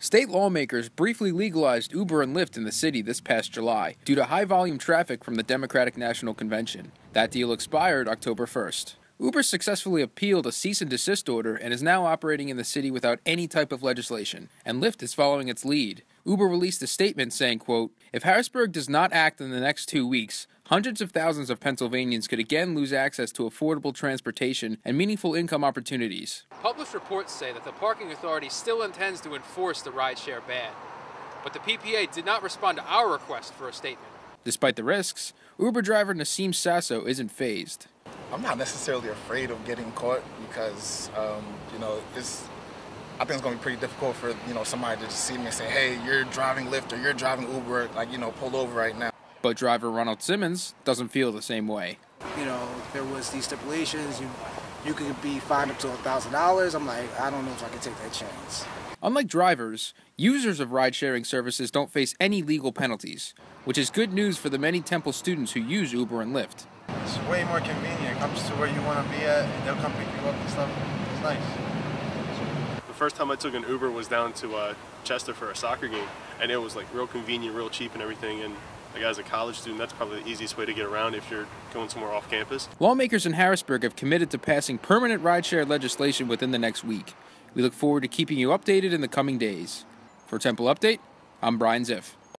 State lawmakers briefly legalized Uber and Lyft in the city this past July due to high volume traffic from the Democratic National Convention. That deal expired October 1st. Uber successfully appealed a cease and desist order and is now operating in the city without any type of legislation, and Lyft is following its lead. Uber released a statement saying, quote, If Harrisburg does not act in the next two weeks, hundreds of thousands of Pennsylvanians could again lose access to affordable transportation and meaningful income opportunities. Published reports say that the parking authority still intends to enforce the rideshare ban, but the PPA did not respond to our request for a statement. Despite the risks, Uber driver Nassim Sasso isn't fazed. I'm not necessarily afraid of getting caught because, um, you know, it's. I think it's gonna be pretty difficult for you know somebody to just see me and say, "Hey, you're driving Lyft or you're driving Uber, like you know, pull over right now." But driver Ronald Simmons doesn't feel the same way. You know, there was these stipulations. You you could be fined up to a thousand dollars. I'm like, I don't know if I can take that chance. Unlike drivers, users of ride sharing services don't face any legal penalties, which is good news for the many Temple students who use Uber and Lyft. It's way more convenient. It comes to where you want to be at, and they'll come pick you up and stuff. It's nice. The first time I took an Uber was down to uh, Chester for a soccer game, and it was like real convenient, real cheap, and everything. And like as a college student, that's probably the easiest way to get around if you're going somewhere off campus. Lawmakers in Harrisburg have committed to passing permanent rideshare legislation within the next week. We look forward to keeping you updated in the coming days. For Temple Update, I'm Brian Ziff.